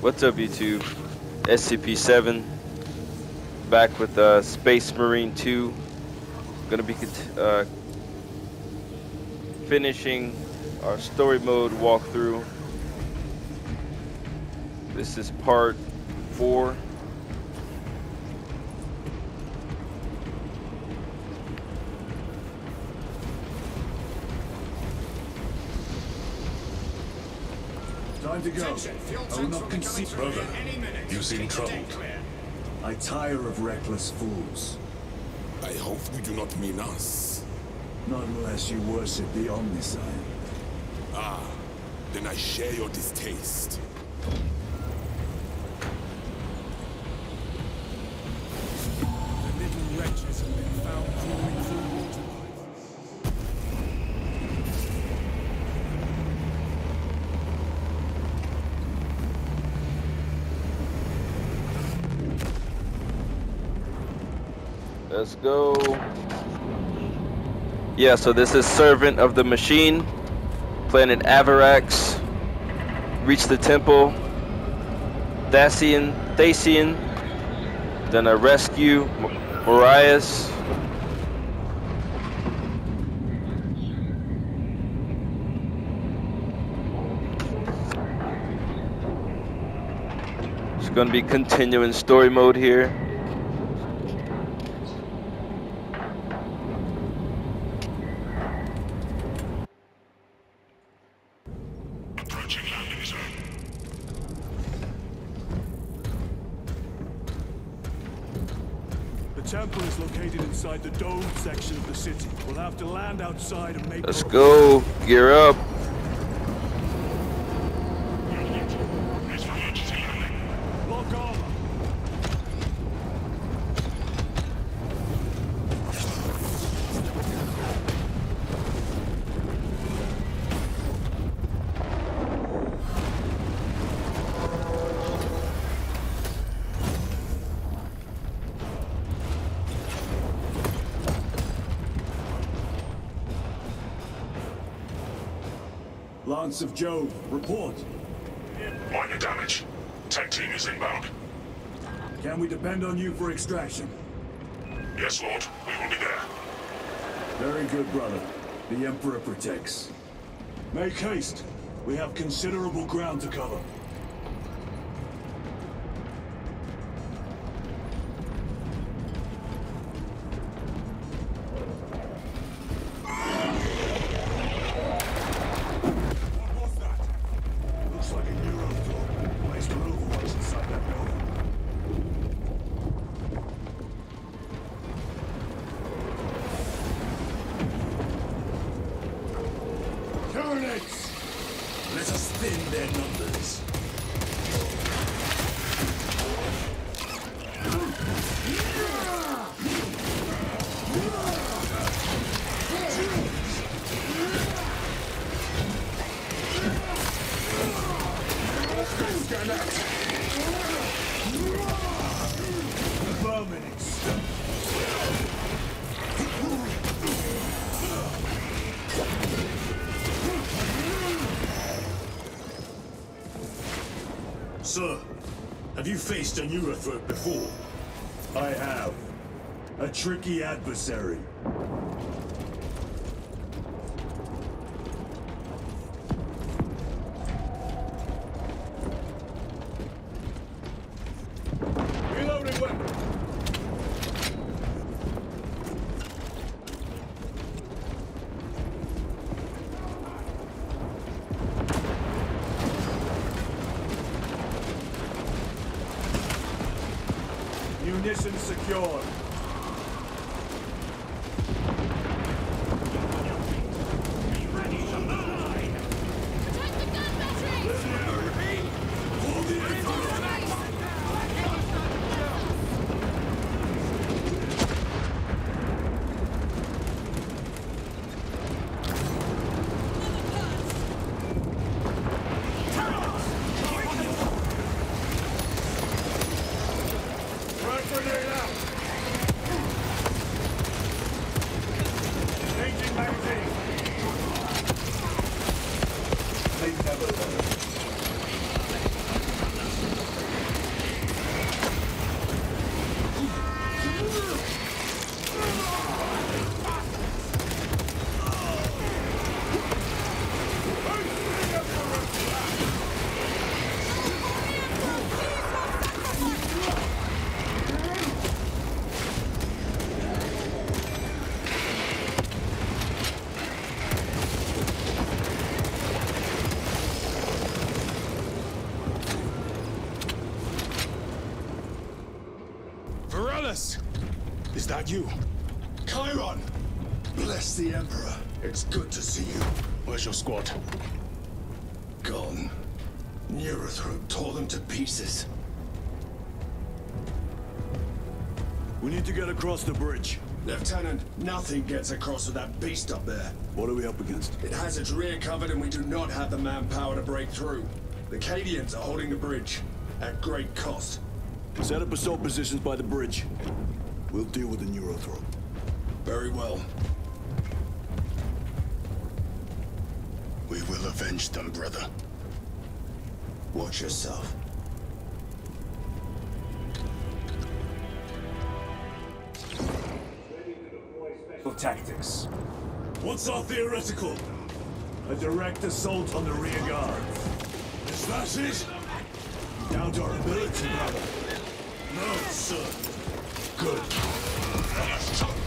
What's up, YouTube? SCP-7 back with uh, Space Marine 2. Gonna be uh, finishing our story mode walkthrough. This is part 4. Time to go. I will not concede. Brother, you seem troubled. I tire of reckless fools. I hope you do not mean us. Not unless you worship the Omnissiah. Ah, then I share your distaste. Let's go. Yeah, so this is Servant of the Machine, planet Avarax. Reach the temple. Thasian, Thasian. Then I rescue Marias. It's gonna be continuing story mode here. Approaching landing zone. The temple is located inside the domed section of the city. We'll have to land outside and make Let's go. Gear up. Lance of Jove, report. Minor damage. Tech team is inbound. Can we depend on you for extraction? Yes, Lord. We will be there. Very good, brother. The Emperor protects. Make haste. We have considerable ground to cover. A Neurothrope before? I have. A tricky adversary. Is that you? Chairon! Bless the Emperor. It's good to see you. Where's your squad? Gone. Neurothrope tore them to pieces. We need to get across the bridge. Lieutenant, nothing gets across with that beast up there. What are we up against? It has its rear covered and we do not have the manpower to break through. The Cadians are holding the bridge. At great cost. Set up assault positions by the bridge. We'll deal with the Neurothrope. Very well. We will avenge them, brother. Watch yourself. tactics. What's our theoretical? A direct assault on the rear guard. Is that it? Doubt our ability, brother. No, sir. Good.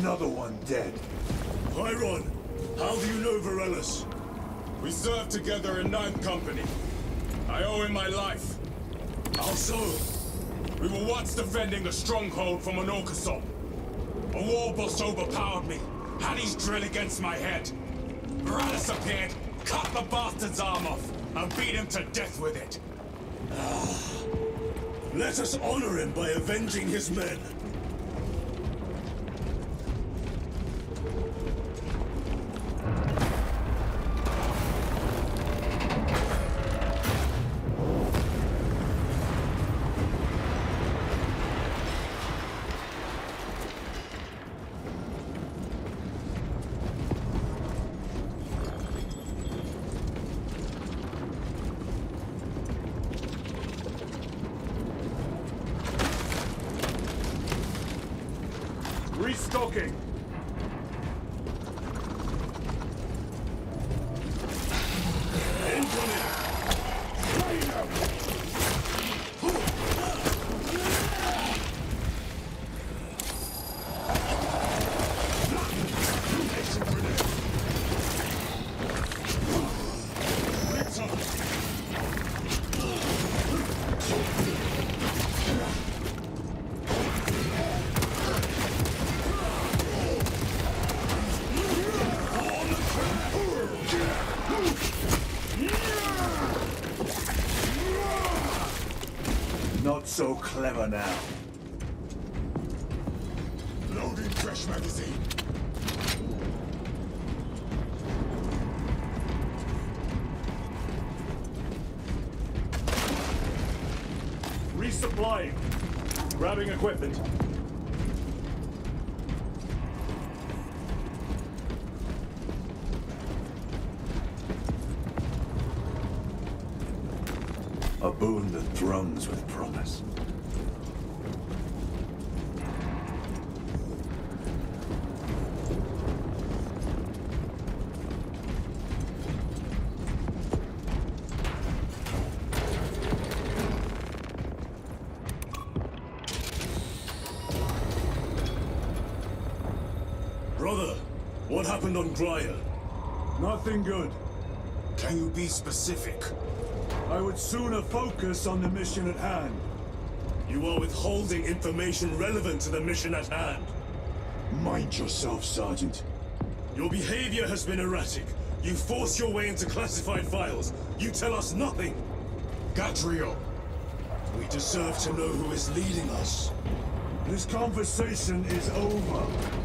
Another one dead. Chairon, how do you know Varellus? We served together in Ninth Company. I owe him my life. How so? We were once defending a stronghold from an Orcason. A war boss overpowered me, had his drill against my head. Morales appeared, cut the bastard's arm off, and beat him to death with it. Let us honor him by avenging his men. Clever now. Happened on Graia? Nothing good. Can you be specific? I would sooner focus on the mission at hand. You are withholding information relevant to the mission at hand. Mind yourself, Sergeant. Your behavior has been erratic. You force your way into classified files. You tell us nothing. Gadriel, we deserve to know who is leading us. This conversation is over.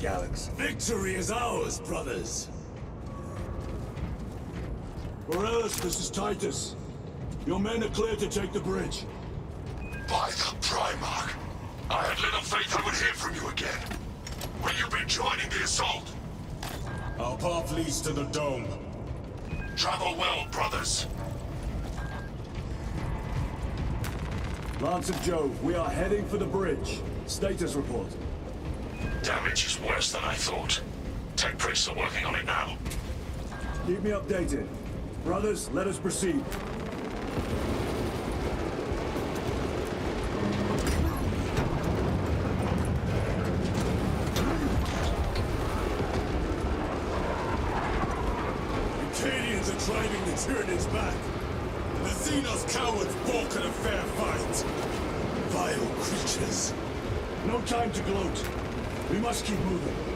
Galaxy. Victory is ours, brothers. Morellis, this is Titus. Your men are clear to take the bridge. By the Primarch. I had little faith I would hear from you again. Will you be joining the assault? Our path leads to the dome. Travel well, brothers. Lance of Jove, we are heading for the bridge. Status report. Damage is worse than I thought. Tech priests are working on it now. Keep me updated. Brothers, let us proceed. We must keep moving.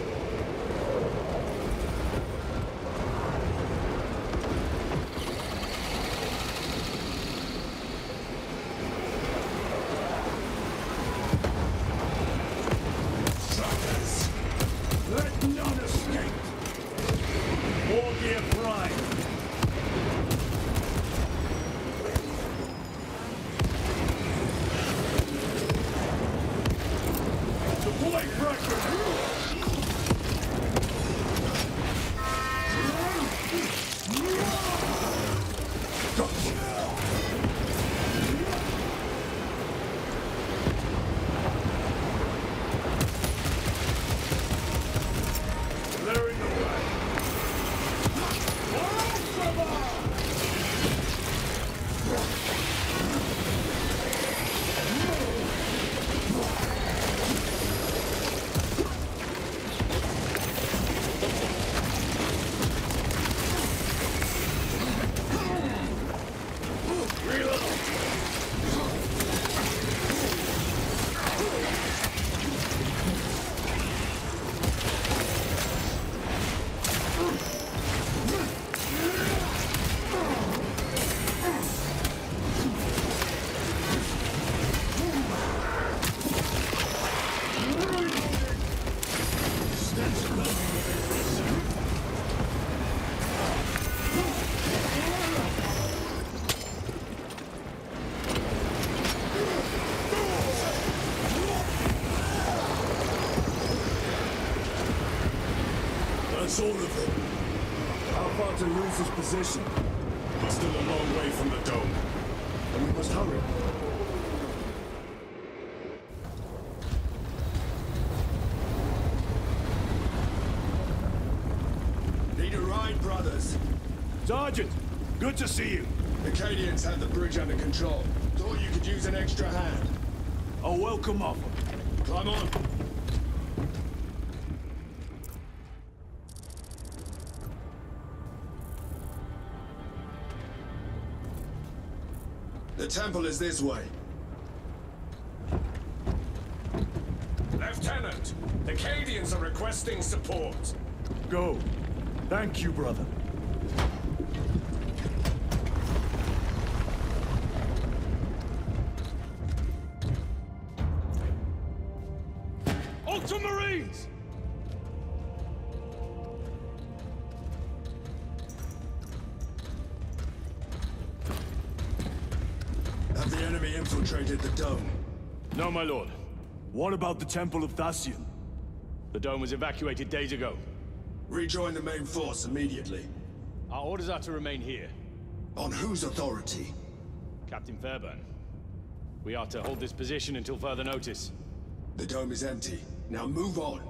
Position? We're still a long way from the dome. And we must hurry. Need a ride, brothers? Sergeant, good to see you. Acadians had the bridge under control. Thought you could use an extra hand. A welcome offer. Climb on. Is this way. Lieutenant, the Acadians are requesting support. Go. Thank you, brother. About the Temple of Thasian? The dome was evacuated days ago. Rejoin the main force immediately. Our orders are to remain here. On whose authority? Captain Fairburn. We are to hold this position until further notice. The dome is empty. Now move on.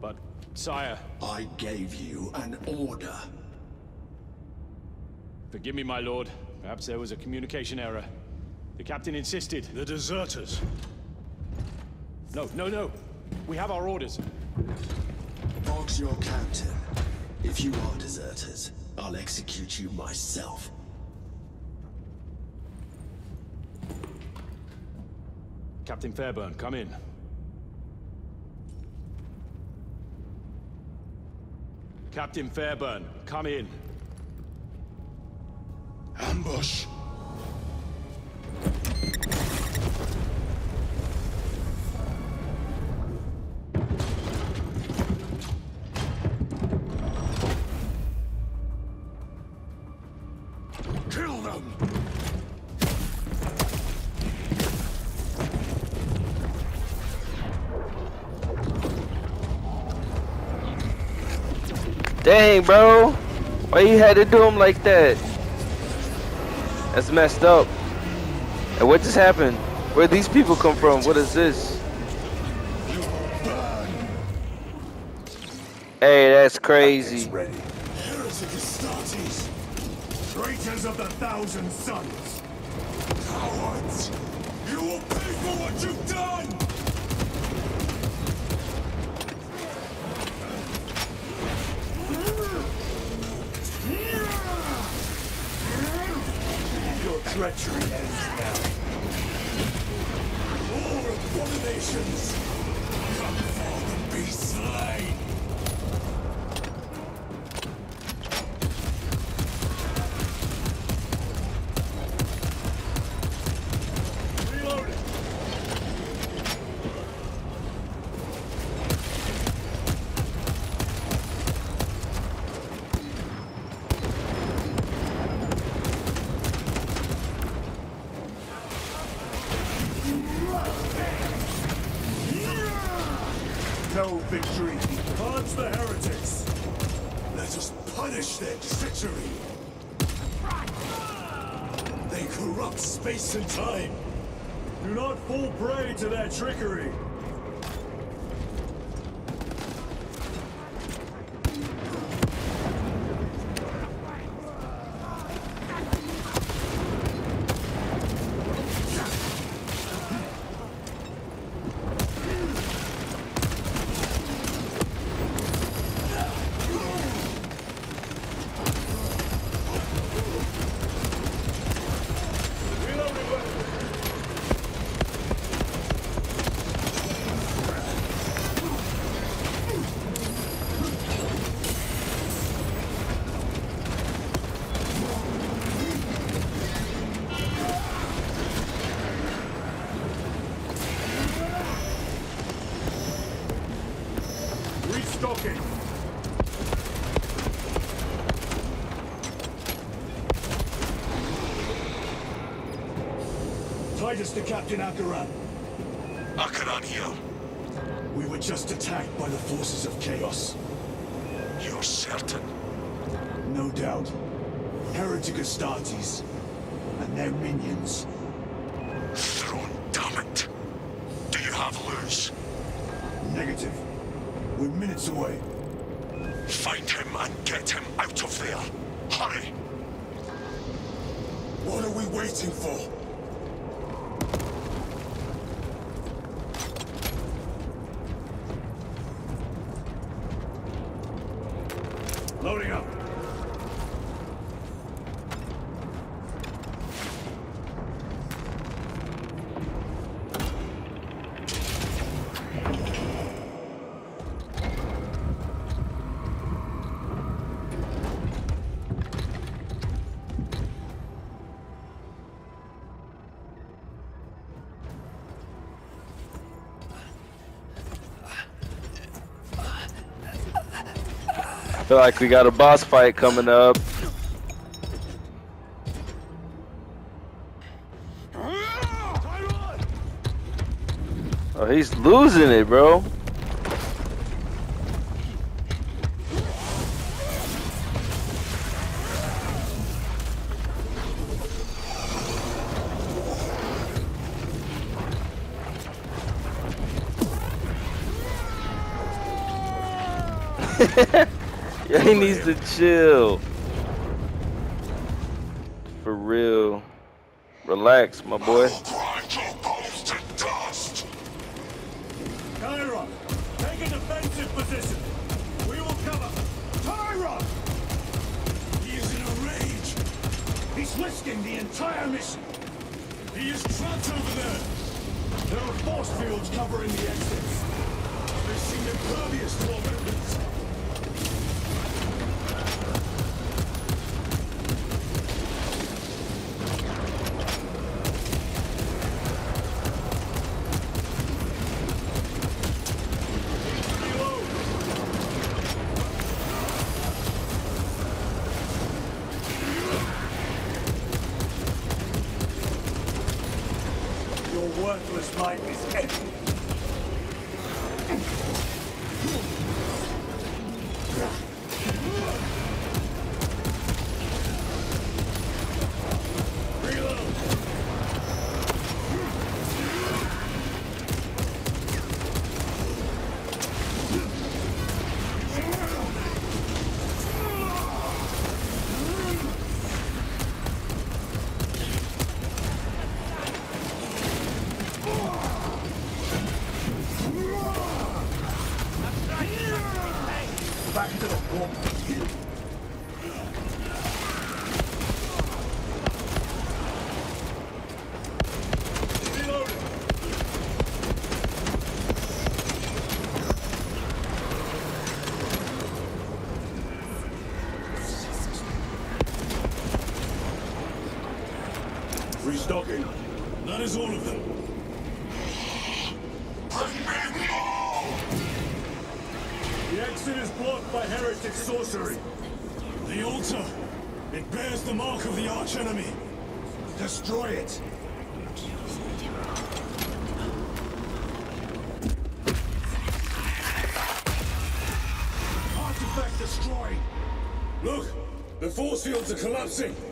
But, sire, I gave you an order. forgive me, my lord. Perhaps there was a communication error. The captain insisted. The deserters. No, no, no. We have our orders. Boggs your captain. If you are deserters, I'll execute you myself. Captain Fairburn, come in. Captain Fairburn, come in. Ambush. Dang, bro. Why you had to do him like that? That's messed up. And what just happened? Where these people come from? What is this? Hey, that's crazy. Heretic Astartes! Traitors of the Thousand Sons! Treachery ends now. All abominations! Come forth and be slain! Victory. The heretics! Let us punish their treachery! They corrupt space and time! Do not fall prey to their trickery. To Captain Acheran. Acheran here. We were just attacked by the forces of chaos. You're certain? No doubt. Heretic Astartes. And their minions. Throne, damn it. Do you have Luz? Negative. We're minutes away. Find him and get him out of there. Hurry! What are we waiting for? Feel like we got a boss fight coming up. Oh, he's losing it, bro. yeah, he needs to chill. For real. Relax, my boy. Grind your bones to dust! Tyron, take a defensive position. We will cover. Tyron! He is in a rage! He's risking the entire mission. He is trapped over there! There are force fields covering the exits. They seem impervious to our weapons! back to the warp fields are collapsing!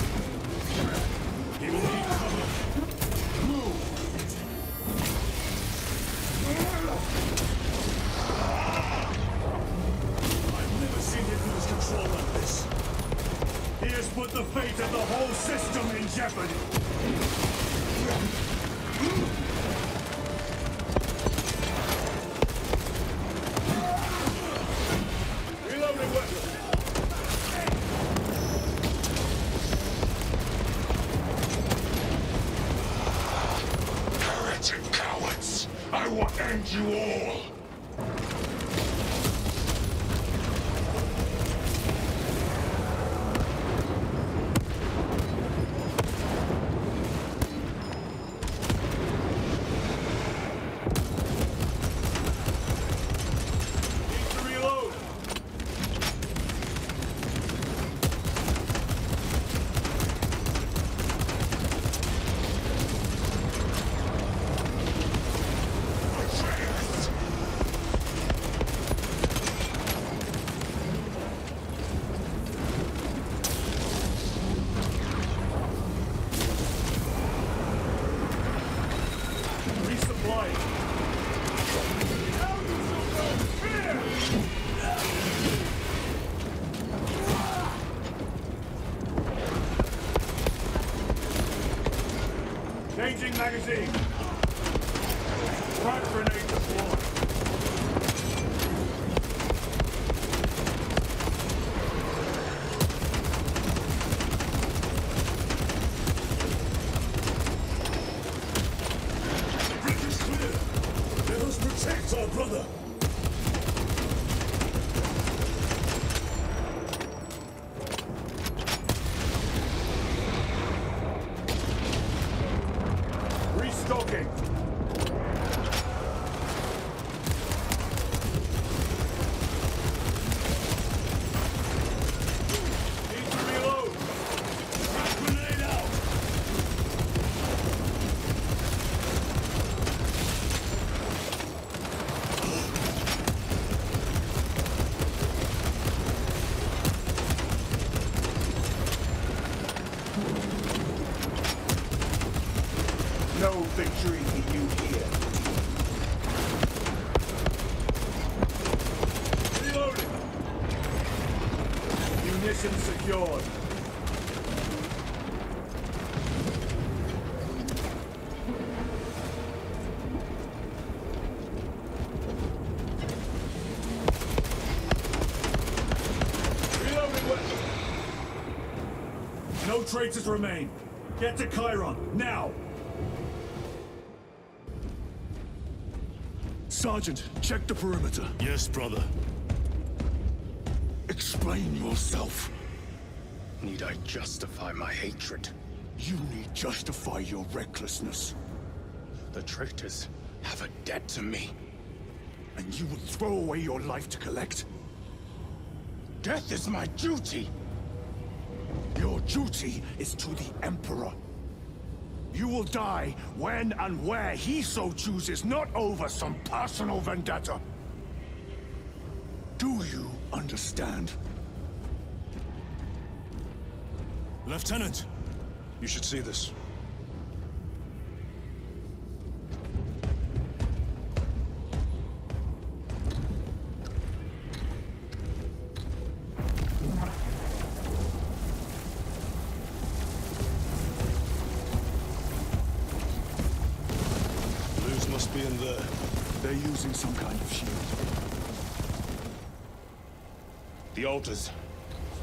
Changing magazine. traitors remain. Get to Chairon, now! Sergeant, check the perimeter. Yes, brother. Explain yourself. Need I justify my hatred? You need justify your recklessness. The traitors have a debt to me. And you will throw away your life to collect? Death is my duty! Your duty is to the Emperor. You will die when and where he so chooses, not over some personal vendetta. Do you understand? Lieutenant, you should see this.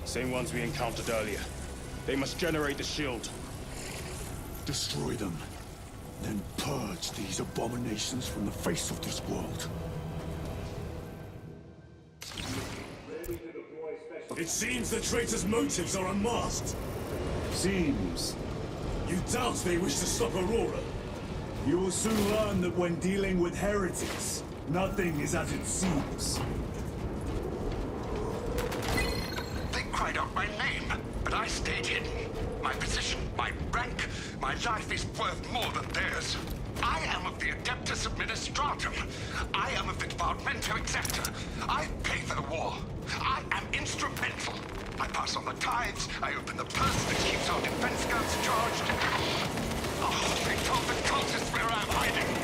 Same ones we encountered earlier. They must generate the shield. Destroy them. Then purge these abominations from the face of this world. It seems the traitor's motives are unmasked. Seems. You doubt they wish to stop Aurora. You will soon learn that when dealing with heretics, nothing is as it seems. I stayed hidden. My position, my rank, my life is worth more than theirs. I am of the Adeptus Administratum. I am of the Departmento Exactor. I pay for the war. I am instrumental. I pass on the tithes. I open the purse that keeps our defense scouts charged. Oh, they told the cultists where I'm hiding.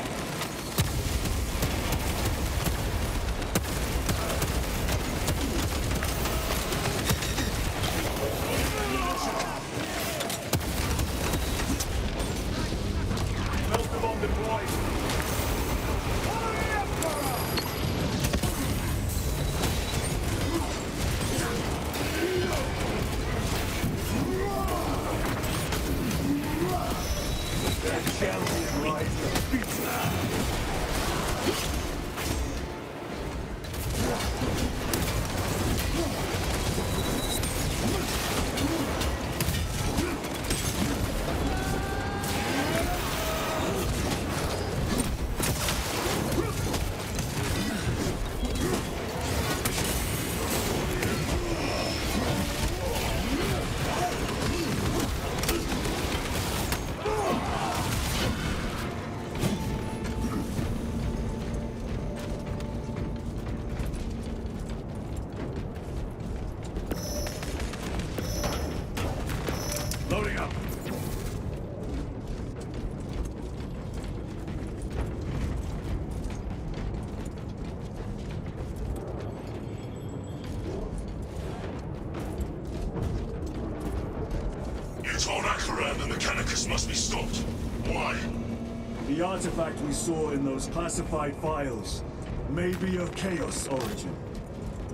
Saw in those classified files may be of Chaos origin.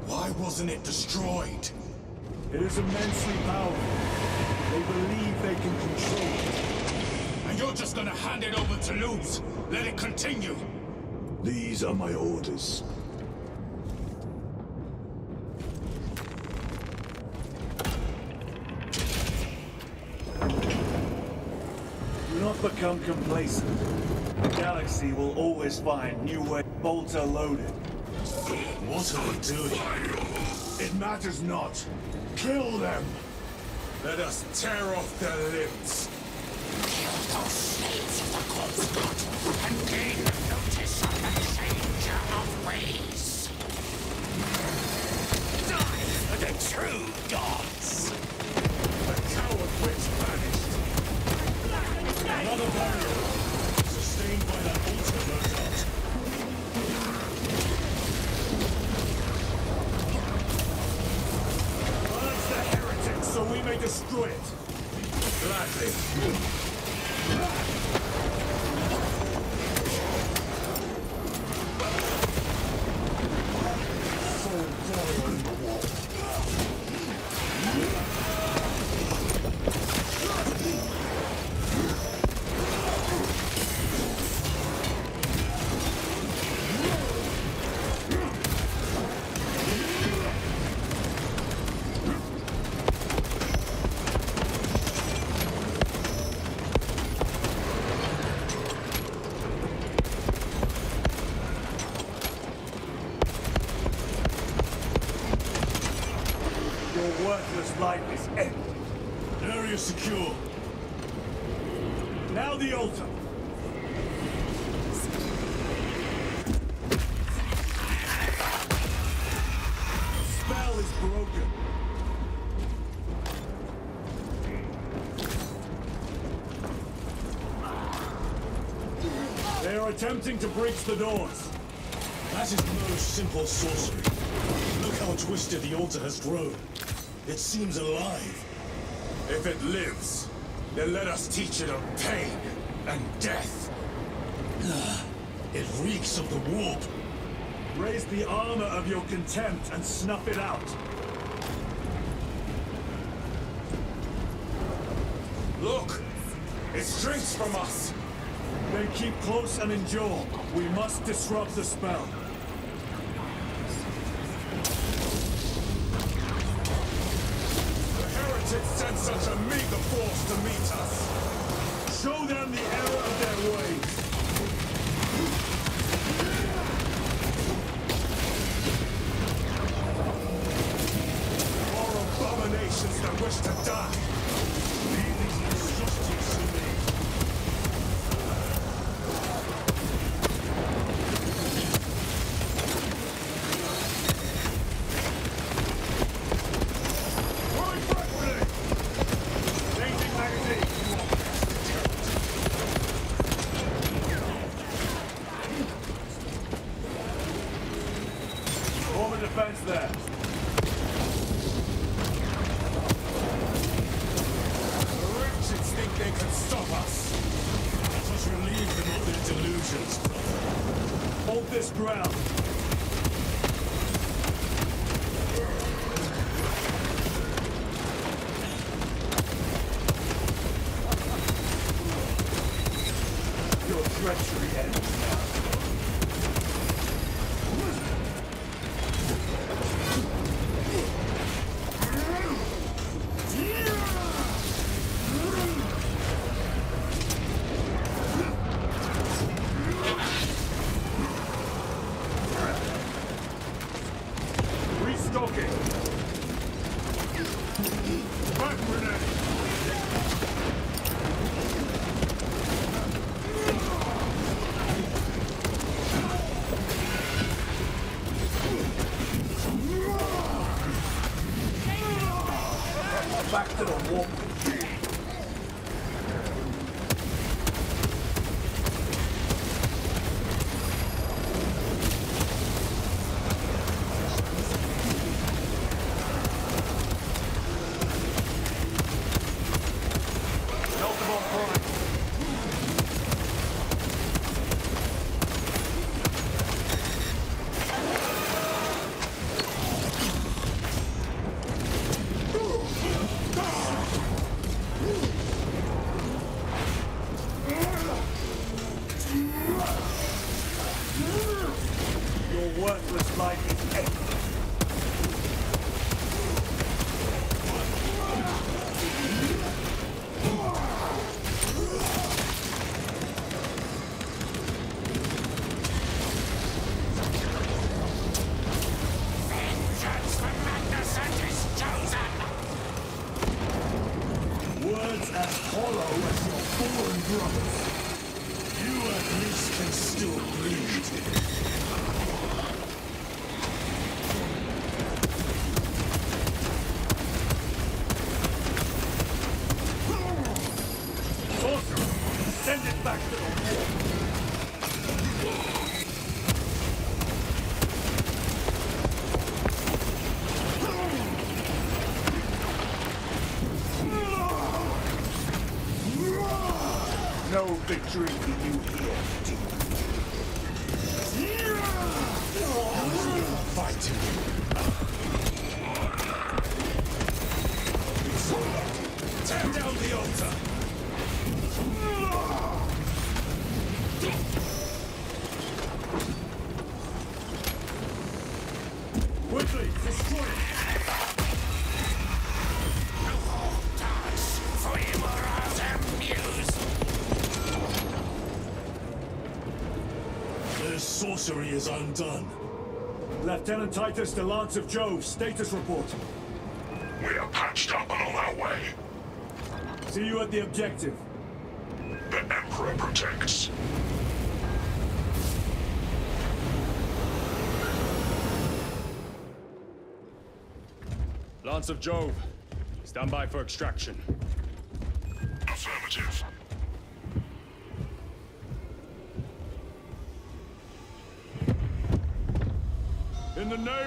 Why wasn't it destroyed? It is immensely powerful. They believe they can control it. And you're just gonna hand it over to Luz. Let it continue. These are my orders. Do not become complacent. The galaxy will always find new ways. Bolts are loaded. What are we doing? It matters not. Kill them! Let us tear off their limbs. Kill those slaves of the corpse god and gain notice of the change of ways. Die for the true gods! The coward witch vanished. Another barrier. Destroy it! Gladly. Attempting to breach the doors. That is no simple sorcery. Look how twisted the altar has grown. It seems alive. If it lives, then let us teach it of pain and death. It reeks of the warp. Raise the armor of your contempt and snuff it out. Look! It shrinks from us! Then keep close and endure. We must disrupt the spell. The heretics sent such a meager force to meet us! Show them the error of their ways. There. Victory for you here, Duke. Fight! Tear down the altar! Titus, the Lance of Jove, status report. We are patched up and on our way. See you at the objective. The Emperor protects. Lance of Jove, stand by for extraction.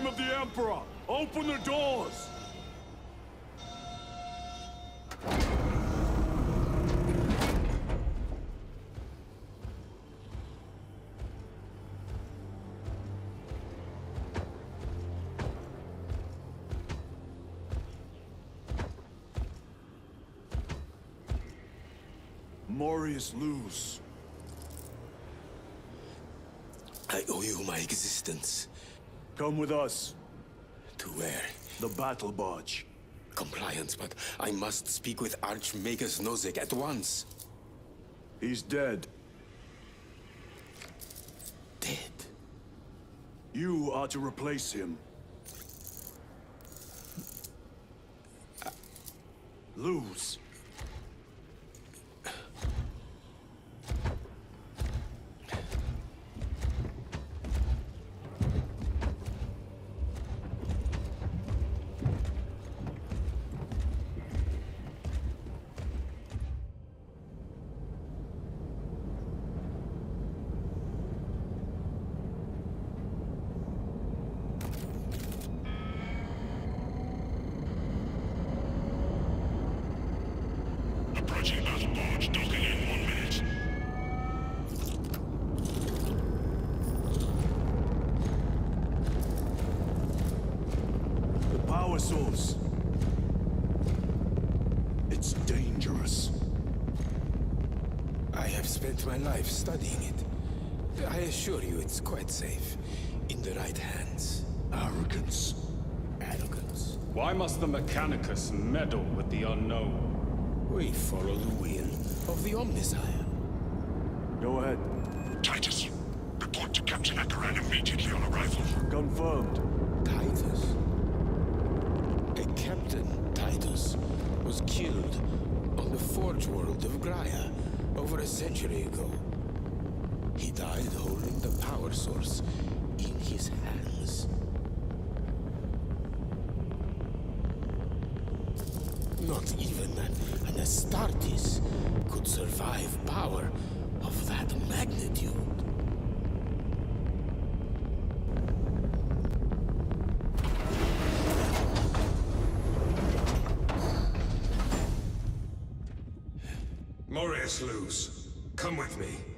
Name of the Emperor, open the doors! Morius Luz. I owe you my existence. Come with us. To where? The battle barge. Compliance, but I must speak with Archmagos Nozick at once. He's dead. Dead? You are to replace him. Uh. Lose. Approaching battle barge, docking in one minute. The power source. It's dangerous. I have spent my life studying it. I assure you it's quite safe. In the right hands. Arrogance. Arrogance. Why the Mechanicus meddle with the unknown? We follow the will of the Omnissiah. Go ahead. Titus, report to Captain Acheran immediately on arrival. Confirmed. Titus. A Captain Titus was killed on the Forge world of Graia over a century ago. He died holding the power source in his hands. Not even an Astartes could survive power of that magnitude. Morius Luz, come with me.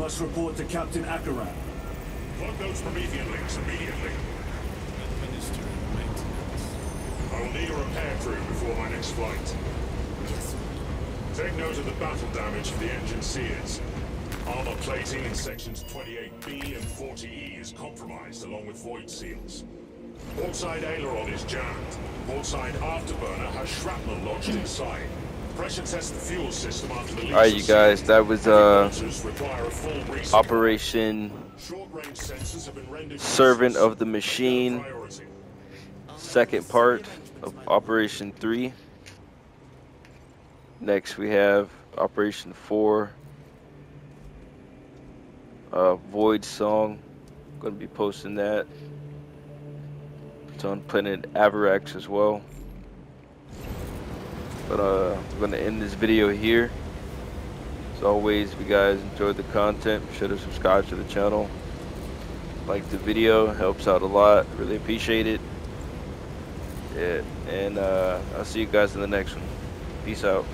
Must report to Captain Acheran. Plug those Promethean links immediately. I will need a repair crew before my next flight. Take note of the battle damage for the engine sears. Armor plating in sections 28B and 40E is compromised along with void seals. Portside aileron is jammed. Portside afterburner has shrapnel lodged inside. Pressure test the fuel system after the Alright, you guys, that was uh, a. Operation Short-range sensors have been rendered Servant of the Machine, second part of Operation 3. Next, we have Operation 4, uh, Void Song. Gonna be posting that. It's on Planet Avarax as well. But uh, I'm gonna end this video here. As always, if you guys enjoyed the content, be sure to subscribe to the channel. Like the video, helps out a lot. Really appreciate it. Yeah, and uh, I'll see you guys in the next one. Peace out.